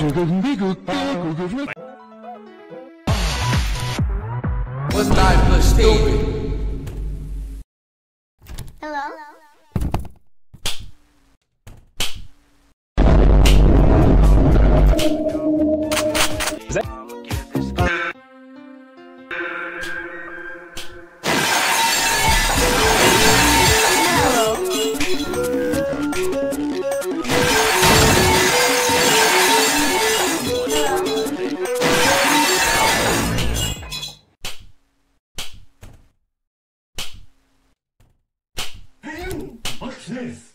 What's nine plus stupid? Hello? This?